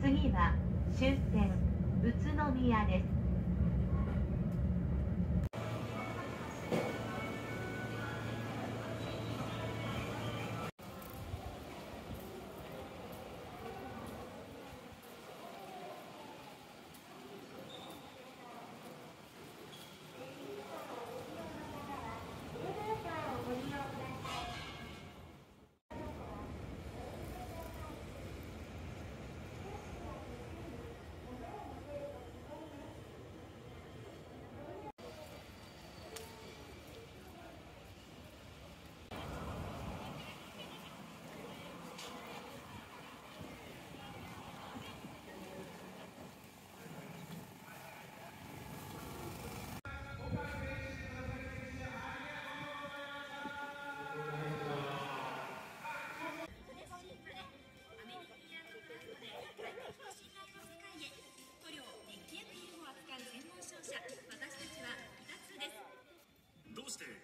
次は終点宇都宮です。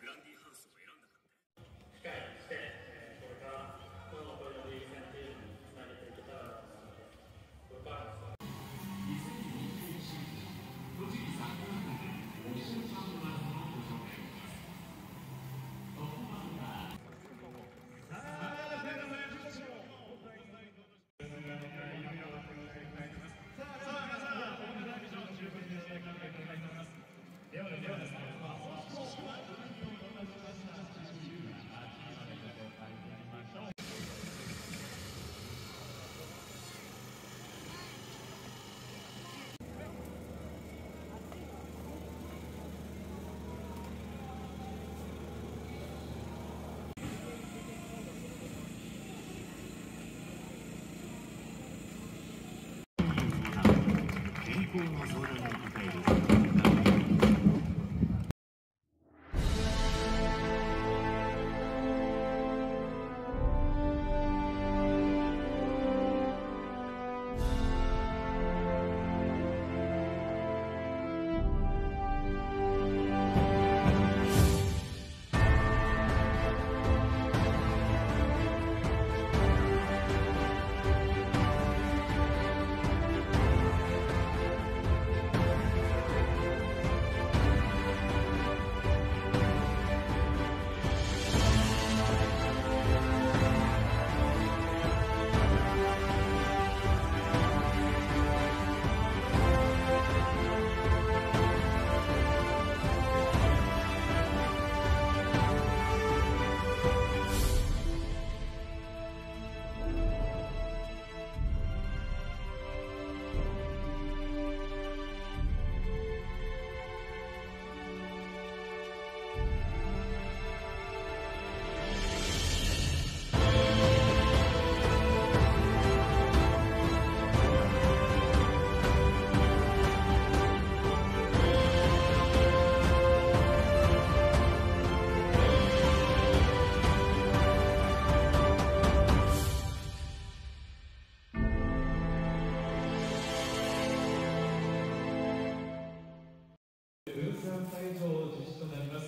グランディハウスを選んだからね機会にして、えーこれからこの残りのリーグ戦っていうのにつなげていけたらと。思うので、これからも健康の相談の答えです散会場実施となります